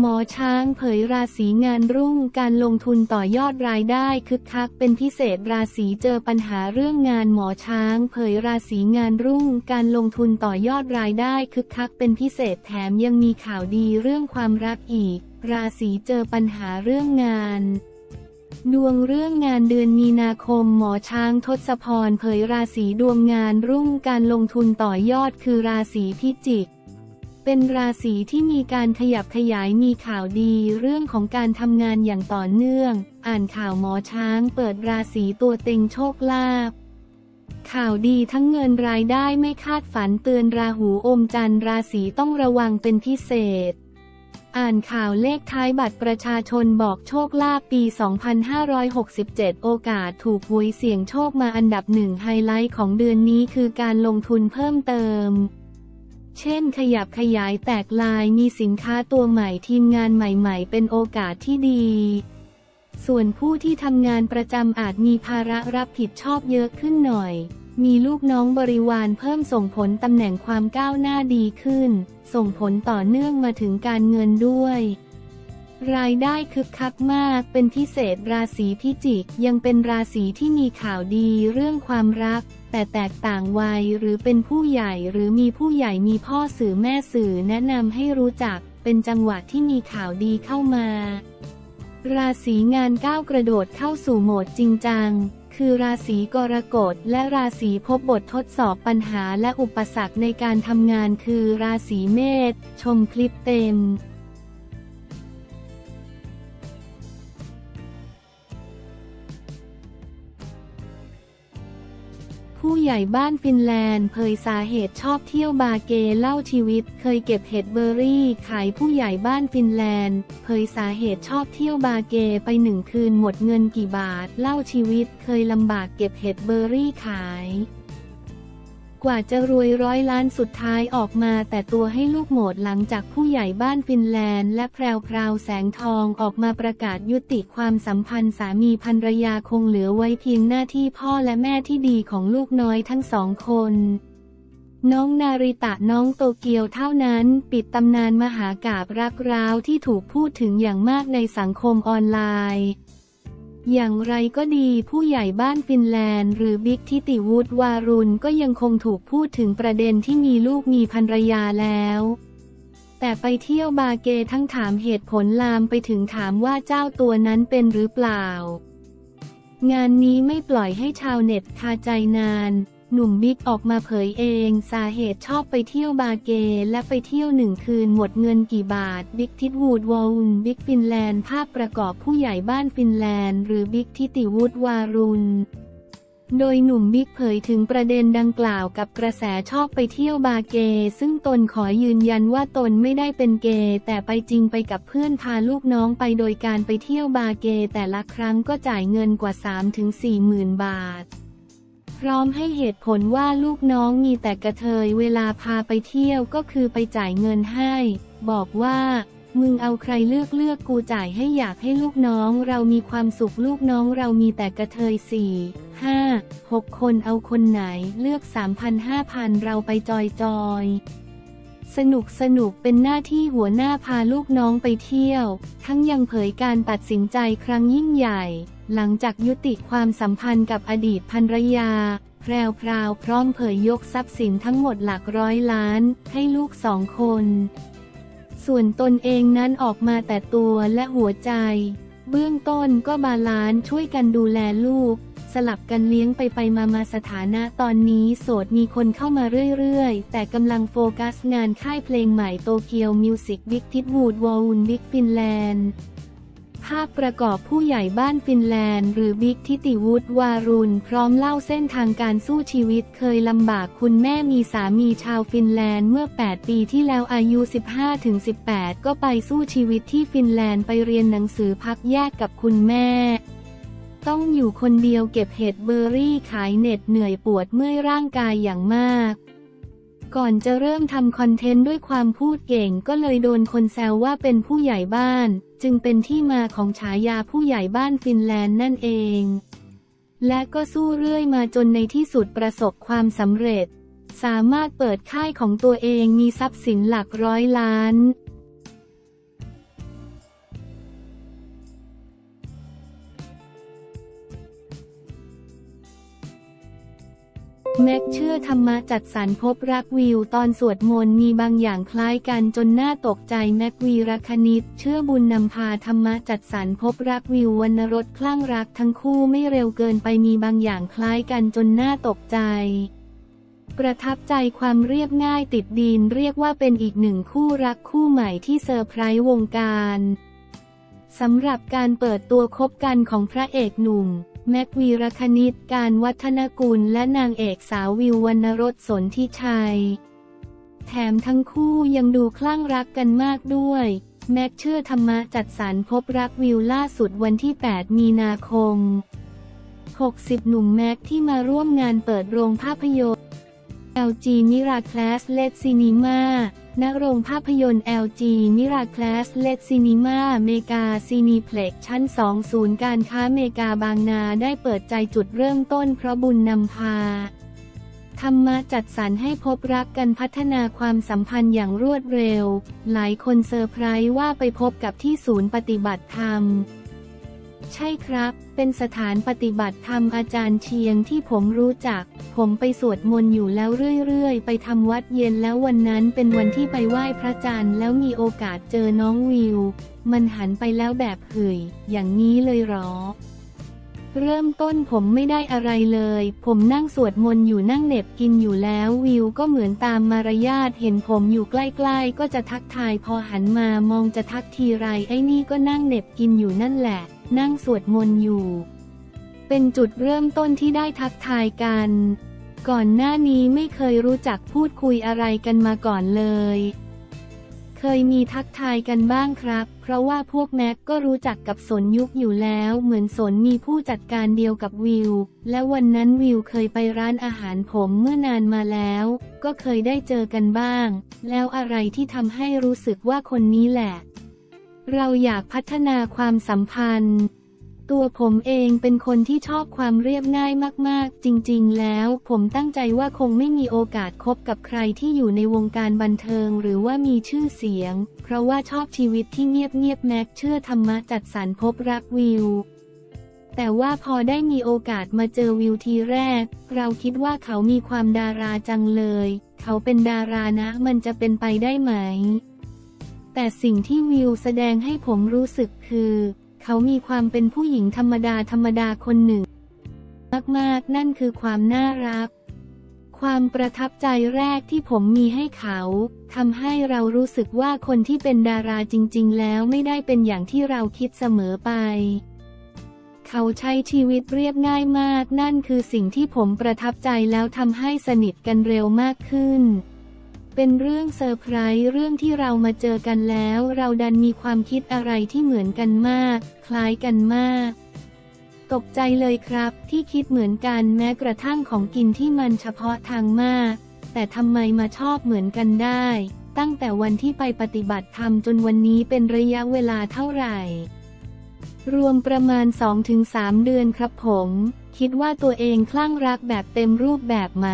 หมอช้างเผยราศีงานรุ่งการลงทุนต่อยอดรายได้คึกคักเป็นพิเศษราศีเจอปัญหาเรื่องงานหมอช้างเผยราศีงานรุ่งการลงทุนต่อยอดรายได้คึกคักเป็นพิเศษแถมยังมีข่าวดีเรื่องความรักอีก ราศีเจอปัญหาเรื่องงานดวงเรื่องงานเดือนมีนาคมหมอช้างทศพรเผยราศีดวงงานรุ่งการลงทุนต่อยอดคือราศีพิจิก เป็นราศีที่มีการขยับขยายมีข่าวดีเรื่องของการทำงานอย่างต่อเนื่อง อ่านข่าวหมอช้างเปิดราศีตัวเต็งโชคลาภข่าวดีทั้งเงินรายได้ไม่คาดฝันเตือนราหูอมจันทร์ราศีต้องระวังเป็นพิเศษ อ่านข่าวเลขท้ายบัตรประชาชนบอกโชคลาภปี 2567 โอกาสถูกหวยเสี่ยงโชคมาอันดับหนึ่งไฮไลท์ของเดือนนี้คือการลงทุนเพิ่มเติม เช่นขยับขยายแตกลายมีสินค้าตัวใหม่ทีมงานใหม่ๆ เป็นโอกาสที่ดี ส่วนผู้ที่ทำงานประจำอาจมีภาระรับผิดชอบเยอะขึ้นหน่อย มีลูกน้องบริวารเพิ่มส่งผลตำแหน่งความก้าวหน้าดีขึ้น ส่งผลต่อเนื่องมาถึงการเงินด้วย รายได้คึกคักมาก เป็นพิเศษราศีพิจิก ยังเป็นราศีที่มีข่าวดีเรื่องความรัก แต่แตกต่างวัยหรือเป็นผู้ใหญ่หรือมีผู้ใหญ่มีพ่อสื่อแม่สื่อแนะนำให้รู้จัก เป็นจังหวะที่มีข่าวดีเข้ามา ราศีงานก้าวกระโดดเข้าสู่โหมดจริงจัง คือราศีกรกฎและราศีพบบททดสอบปัญหาและอุปสรรคในการทำงานคือราศีเมษชมคลิปเต็ม ใหญ่บ้านฟินแลนด์เผยสาเหตุชอบเที่ยวบาร์เกย์เล่าชีวิต เคยเก็บเห็ดเบอร์รี่ ขายผู้ใหญ่บ้านฟินแลนด์เผยสาเหตุชอบเที่ยวบาร์เกย์ไปหนึ่งคืนหมดเงินกี่บาท เล่าชีวิต เคยลำบากเก็บเห็ดเบอร์รี่ขาย กว่าจะรวยร้อยล้านสุดท้ายออกมาแต่ตัวให้ลูกหมดหลังจากผู้ใหญ่บ้านฟินแลนด์ และแพรวพราวแสงทองออกมาประกาศยุติความสัมพันธ์สามีภรรยาคงเหลือไว้เพียงหน้าที่พ่อและแม่ที่ดีของลูกน้อยทั้งสองคน น้องนาริตะน้องโตเกียวเท่านั้น ปิดตำนานมหากาบรักร้าวที่ถูกพูดถึงอย่างมากในสังคมออนไลน์ อย่างไรก็ดีผู้ใหญ่บ้านฟินแลนด์ หรือบิ๊กทิติวุฒิวารุณก็ยังคงถูกพูดถึงประเด็นที่มีลูกมีภรรยาแล้วแต่ไปเที่ยวบาเกทั้งถามเหตุผลลามไปถึงถามว่าเจ้าตัวนั้นเป็นหรือเปล่า งานนี้ไม่ปล่อยให้ชาวเน็ตคาใจนาน หนุ่มบิ๊กออกมาเผยเองสาเหตุชอบไปเที่ยวบาร์เกย์ และไปเที่ยวหนึ่งคืนหมดเงินกี่บาท บิ๊กทิดวูดวอลนบิ๊กฟินแลนด์ภาพประกอบผู้ใหญ่บ้านฟินแลนด์ หรือบิ๊กทิติวุฒวารุณโดยหนุ่มบิ๊กเผยถึงประเด็นดังกล่าวกับกระแสชอบไปเที่ยวบาร์เกย์ ซึ่งตนขอยืนยันว่าตนไม่ได้เป็นเกย์แต่ไปจริงไปกับเพื่อนพาลูกน้องไปโดยการไปเที่ยวบาร์เกย์ แต่ละครั้งก็จ่ายเงินกว่า 3-4หมื่นบาท พร้อมให้เหตุผลว่าลูกน้องมีแต่กระเทยเวลาพาไปเที่ยวก็คือไปจ่ายเงินให้ บอกว่ามึงเอาใครเลือกเลือกกูจ่ายให้อยากให้ลูกน้องเรามีความสุขลูกน้องเรามีแต่กระเทยสี่ห้าหกคนเอาคนไหนเลือกสามพันห้าพันเราไปจอยจอยสนุกสนุกเป็นหน้าที่หัวหน้าพาลูกน้องไปเที่ยว ทั้งยังเผยการตัดสินใจครั้งยิ่งใหญ่ หลังจากยุติความสัมพันธ์กับอดีตภรรยา แพรวพราวพร้อมเผยยกทรัพย์สินทั้งหมดหลักร้อยล้าน ให้ลูกสองคน ส่วนตนเองนั้นออกมาแต่ตัวและหัวใจ เบื้องต้นก็ balance ช่วยกันดูแลลูก สลับกันเลี้ยงไปไปมามาสถานะตอนนี้โสดมีคนเข้ามาเรื่อยๆ แต่กำลังโฟกัสงานค่ายเพลงใหม่ Tokyo Music บิ๊กทิดวูดวอลนบิ๊กฟินแลนด์ ภาพประกอบผู้ใหญ่บ้านฟินแลนด์ หรือบิ๊กทิติวุฒิวารุณ พร้อมเล่าเส้นทางการสู้ชีวิตเคยลำบากคุณแม่มีสามีชาวฟินแลนด์เมื่อ 8 ปีที่แล้วอายุ 15-18 ก็ไปสู้ชีวิตที่ฟินแลนด์ไปเรียนหนังสือพักแยกกับคุณแม่ ต้องอยู่คนเดียวเก็บเห็ดเบอร์รี่ขายเหน็ดเหนื่อยปวดเมื่อยร่างกายอย่างมาก ก่อนจะเริ่มทำคอนเทนต์ด้วยความพูดเก่งก็เลยโดนคนแซวว่าเป็นผู้ใหญ่บ้าน จึงเป็นที่มาของฉายาผู้ใหญ่บ้านฟินแลนด์นั่นเอง และก็สู้เรื่อยมาจนในที่สุดประสบความสำเร็จ สามารถเปิดค่ายของตัวเองมีทรัพย์สินหลักร้อยล้าน แม็กเชื่อธรรมะจัดสรรพบรักวิวตอนสวดมนต์มีบางอย่างคล้ายกันจนน่าตกใจแม็กวีรคณิต เชื่อบุญนำพาธรรมะจัดสรรพบรักวิววรรณรสคลั่งรักทั้งคู่ไม่เร็วเกินไปมีบางอย่างคล้ายกันจนน่าตกใจ ประทับใจความเรียบง่ายติดดินเรียกว่าเป็นอีกหนึ่งคู่รักคู่ใหม่ที่เซอร์ไพรส์วงการสำหรับการเปิดตัวคบกันของพระเอกหนุ่ม แม็กวีรคณิตการวัฒนกุลและนางเอกสาววิววรรณรสสนทิชัย แถมทั้งคู่ยังดูคลั่งรักกันมากด้วย แม็กเชื่อธรรมะจัดสรรพบรักวิวล่าสุดวันที่ 8 มีนาคม 60 หนุ่มแม็กที่มาร่วมงานเปิดโรงภาพยนตร์ LG มิราค ลาสเลดซีนีมาณโรงภาพยนตร์ LG Miraclass LED Cinema เมกาซีนีเพล็กซ์ชั้น 2 ศูนย์การค้าเมกาบางนาได้เปิดใจจุดเริ่มต้นเพราะบุญนำพา ธรรมะจัดสรรให้พบรักกันพัฒนาความสัมพันธ์อย่างรวดเร็ว หลายคนเซอร์ไพรส์ว่าไปพบกับที่ศูนย์ปฏิบัติธรรม ใช่ครับ เป็นสถานปฏิบัติธรรมอาจารย์เชียงที่ผมรู้จัก ผมไปสวดมนต์อยู่แล้วเรื่อยๆ ไปทำวัดเย็นแล้ววันนั้นเป็นวันที่ไปไหว้พระจันทร์แล้วมีโอกาสเจอน้องวิว มันหันไปแล้วแบบเหื่ยอย่างนี้เลยหรอ เริ่มต้นผมไม่ได้อะไรเลย ผมนั่งสวดมนต์อยู่นั่งเน็บกินอยู่แล้ววิวก็เหมือนตามมารยาทเห็นผมอยู่ใกล้ๆ ก็จะทักทายพอหันมามองจะทักทีไรไอ้นี่ก็นั่งเน็บกินอยู่นั่นแหละ นั่งสวดมนต์อยู่ เป็นจุดเริ่มต้นที่ได้ทักทายกัน ก่อนหน้านี้ไม่เคยรู้จักพูดคุยอะไรกันมาก่อนเลย เคยมีทักทายกันบ้างครับ เพราะว่าพวกแม็กก็รู้จักกับสนยุคอยู่แล้ว เหมือนสนมีผู้จัดการเดียวกับวิว และวันนั้นวิวเคยไปร้านอาหารผมเมื่อนานมาแล้ว ก็เคยได้เจอกันบ้าง แล้วอะไรที่ทำให้รู้สึกว่าคนนี้แหละ เราอยากพัฒนาความสัมพันธ์ ตัวผมเองเป็นคนที่ชอบความเรียบง่ายมากๆ จริงๆ แล้วผมตั้งใจว่าคงไม่มีโอกาสคบกับใครที่อยู่ในวงการบันเทิงหรือว่ามีชื่อเสียง เพราะว่าชอบชีวิตที่เงียบๆแม็กเชื่อธรรมะจัดสรรพบรักวิวแต่ว่าพอได้มีโอกาสมาเจอวิวทีแรก เราคิดว่าเขามีความดาราจังเลย เขาเป็นดารานะมันจะเป็นไปได้ไหม แต่สิ่งที่วิวแสดงให้ผมรู้สึกคือ เขามีความเป็นผู้หญิงธรรมดาธรรมดาคนหนึ่ง มากๆ นั่นคือความน่ารัก ความประทับใจแรกที่ผมมีให้เขาทำให้เรารู้สึกว่าคนที่เป็นดาราจริง ๆ แล้วไม่ได้เป็นอย่างที่เราคิดเสมอไปเขาใช้ชีวิตเรียบง่ายมาก นั่นคือสิ่งที่ผมประทับใจแล้วทำให้สนิทกันเร็วมากขึ้น เป็นเรื่องเซอร์ไพรส์เรื่องที่เรามาเจอกันแล้ว เราดันมีความคิดอะไรที่เหมือนกันมาก คล้ายกันมาก ตกใจเลยครับ ที่คิดเหมือนกันแม้กระทั่งของกินที่มันเฉพาะทางมาก แต่ทำไมมาชอบเหมือนกันได้ ตั้งแต่วันที่ไปปฏิบัติธรรมจนวันนี้เป็นระยะเวลาเท่าไหร่ รวมประมาณ 2-3 เดือนครับผม คิดว่าตัวเองคลั่งรักแบบเต็มรูปแบบไหม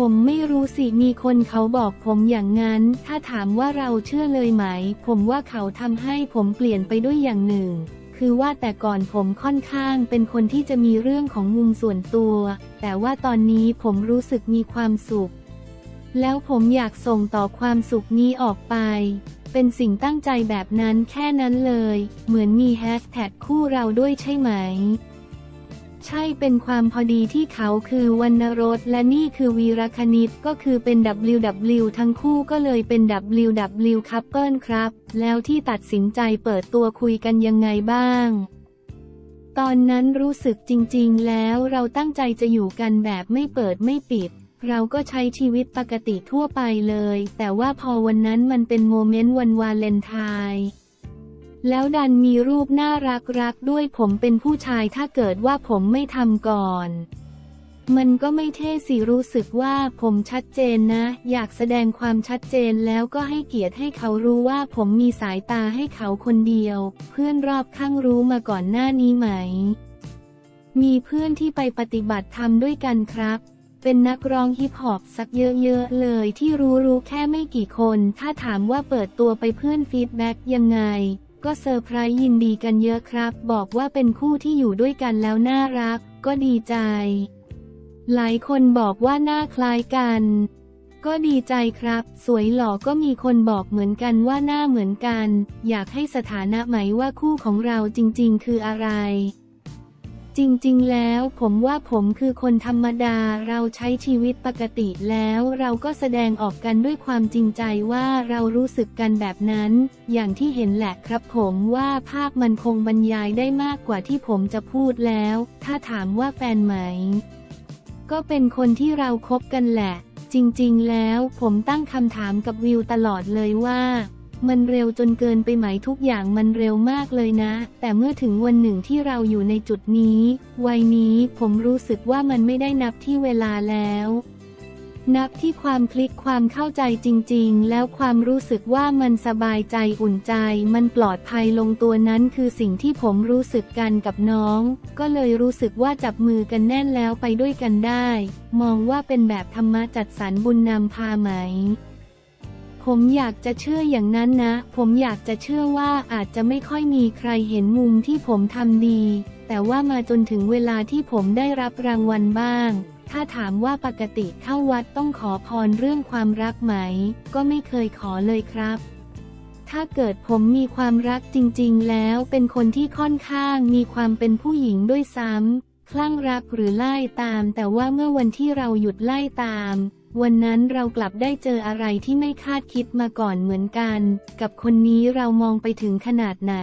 ผมไม่รู้สิมีคนเขาบอกผมอย่างนั้น ถ้าถามว่าเราเชื่อเลยไหม ผมว่าเขาทำให้ผมเปลี่ยนไปด้วยอย่างหนึ่ง คือว่าแต่ก่อนผมค่อนข้างเป็นคนที่จะมีเรื่องของมุมส่วนตัว แต่ว่าตอนนี้ผมรู้สึกมีความสุข แล้วผมอยากส่งต่อความสุขนี้ออกไป เป็นสิ่งตั้งใจแบบนั้นแค่นั้นเลย เหมือนมีแฮชแท็กคู่เราด้วยใช่ไหม ใช่เป็นความพอดีที่เขาคือวรรณรสและนี่คือวีรคณิตก็คือเป็น WW ทั้งคู่ก็เลยเป็น WW Couple ครับ แล้วที่ตัดสินใจเปิดตัวคุยกันยังไงบ้าง ตอนนั้นรู้สึกจริงๆ แล้วเราตั้งใจจะอยู่กันแบบไม่เปิดไม่ปิด เราก็ใช้ชีวิตปกติทั่วไปเลย แต่ว่าพอวันนั้นมันเป็นโมเมนต์วันวาเลนไทน์ แล้วดันมีรูปน่ารักรักด้วยผมเป็นผู้ชายถ้าเกิดว่าผมไม่ทำก่อน มันก็ไม่เท่สิรู้สึกว่าผมชัดเจนนะ อยากแสดงความชัดเจนแล้วก็ให้เกียรติให้เขารู้ว่าผมมีสายตาให้เขาคนเดียว เพื่อนรอบข้างรู้มาก่อนหน้านี้ไหม มีเพื่อนที่ไปปฏิบัติธรรมด้วยกันครับเป็นนักร้องฮิปฮอปสักเยอะๆเลยที่รู้รู้แค่ไม่กี่คน ถ้าถามว่าเปิดตัวไปเพื่อน feedback ยังไง ก็เซอร์ไพรส์ยินดีกันเยอะครับ บอกว่าเป็นคู่ที่อยู่ด้วยกันแล้วน่ารัก ก็ดีใจ หลายคนบอกว่าหน้าคล้ายกัน ก็ดีใจครับ สวยหล่อก็มีคนบอกเหมือนกันว่าหน้าเหมือนกัน อยากให้สถานะไหมว่าคู่ของเราจริง ๆ คืออะไร จริงๆ แล้วผมว่าผมคือคนธรรมดาเราใช้ชีวิตปกติแล้วเราก็แสดงออกกันด้วยความจริงใจว่าเรารู้สึกกันแบบนั้น อย่างที่เห็นแหละครับผมว่าภาพมันคงบรรยายได้มากกว่าที่ผมจะพูดแล้ว ถ้าถามว่าแฟนไหม ก็เป็นคนที่เราคบกันแหละ จริงๆ แล้วผมตั้งคำถามกับวิวตลอดเลยว่า มันเร็วจนเกินไปไหมทุกอย่างมันเร็วมากเลยนะ แต่เมื่อถึงวันหนึ่งที่เราอยู่ในจุดนี้ วัยนี้ผมรู้สึกว่ามันไม่ได้นับที่เวลาแล้ว นับที่ความคลิกความเข้าใจจริง ๆ แล้วความรู้สึกว่ามันสบายใจอุ่นใจ มันปลอดภัยลงตัวนั้นคือสิ่งที่ผมรู้สึกกันกับน้อง ก็เลยรู้สึกว่าจับมือกันแน่นแล้วไปด้วยกันได้ มองว่าเป็นแบบธรรมะจัดสรรบุญนำพาไหม ผมอยากจะเชื่ออย่างนั้นนะ ผมอยากจะเชื่อว่าอาจจะไม่ค่อยมีใครเห็นมุมที่ผมทำดี แต่ว่ามาจนถึงเวลาที่ผมได้รับรางวัลบ้าง ถ้าถามว่าปกติเข้าวัดต้องขอพรเรื่องความรักไหม ก็ไม่เคยขอเลยครับ ถ้าเกิดผมมีความรักจริง ๆ แล้วเป็นคนที่ค่อนข้างมีความเป็นผู้หญิงด้วยซ้ำคลั่งรักหรือไล่ตาม แต่ว่าเมื่อวันที่เราหยุดไล่ตาม วันนั้นเรากลับได้เจออะไรที่ไม่คาดคิดมาก่อนเหมือนกัน กับคนนี้เรามองไปถึงขนาดไหน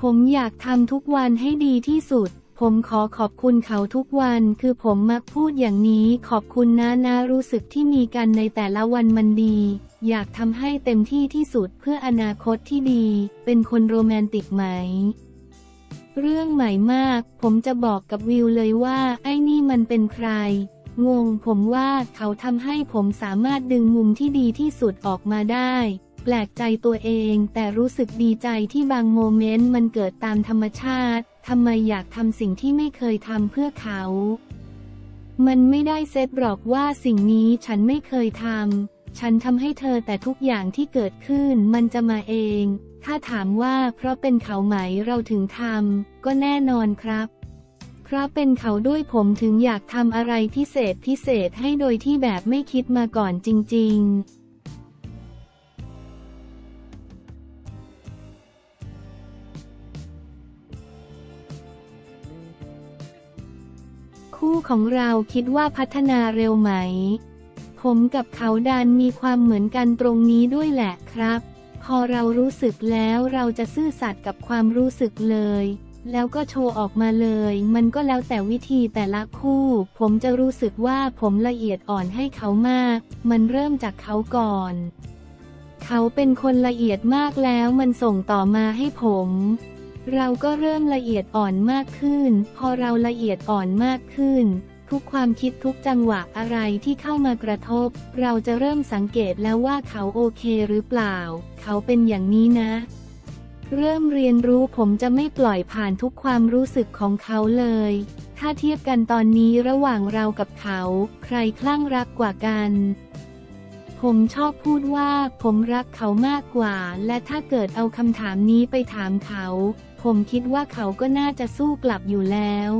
ผมอยากทำทุกวันให้ดีที่สุด ผมขอขอบคุณเขาทุกวัน คือผมมักพูดอย่างนี้ขอบคุณนะนะรู้สึกที่มีกันในแต่ละวันมันดี อยากทำให้เต็มที่ที่สุดเพื่ออนาคตที่ดี เป็นคนโรแมนติกไหมเรื่องใหม่มาก ผมจะบอกกับวิวเลยว่า ไอ้นี่มันเป็นใคร งงผมว่าเขาทำให้ผมสามารถดึงมุมที่ดีที่สุดออกมาได้ แปลกใจตัวเองแต่รู้สึกดีใจที่บางโมเมนต์มันเกิดตามธรรมชาติทำไมอยากทำสิ่งที่ไม่เคยทำเพื่อเขา มันไม่ได้เซตหรอกว่าสิ่งนี้ฉันไม่เคยทำฉันทำให้เธอแต่ทุกอย่างที่เกิดขึ้นมันจะมาเอง ถ้าถามว่าเพราะเป็นเขาไหมเราถึงทำก็แน่นอนครับ พราะเป็นเขาด้วยผมถึงอยากทำอะไรพิเศษพิเศษให้โดยที่แบบไม่คิดมาก่อนจริง ๆคู่ของเราคิดว่าพัฒนาเร็วไหม ผมกับเขาดันมีความเหมือนกันตรงนี้ด้วยแหละครับ พอเรารู้สึกแล้วเราจะซื่อสัตย์กับความรู้สึกเลย แล้วก็โชว์ออกมาเลย มันก็แล้วแต่วิธีแต่ละคู่ ผมจะรู้สึกว่าผมละเอียดอ่อนให้เขามาก มันเริ่มจากเขาก่อน เขาเป็นคนละเอียดมากแล้วมันส่งต่อมาให้ผม เราก็เริ่มละเอียดอ่อนมากขึ้น พอเราละเอียดอ่อนมากขึ้น ทุกความคิดทุกจังหวะอะไรที่เข้ามากระทบ เราจะเริ่มสังเกตแล้วว่าเขาโอเคหรือเปล่า เขาเป็นอย่างนี้นะ เริ่มเรียนรู้ผมจะไม่ปล่อยผ่านทุกความรู้สึกของเขาเลย ถ้าเทียบกันตอนนี้ระหว่างเรากับเขา ใครคลั่งรักกว่ากัน ผมชอบพูดว่าผมรักเขามากกว่า และถ้าเกิดเอาคำถามนี้ไปถามเขา ผมคิดว่าเขาก็น่าจะสู้กลับอยู่แล้ว